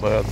Bad.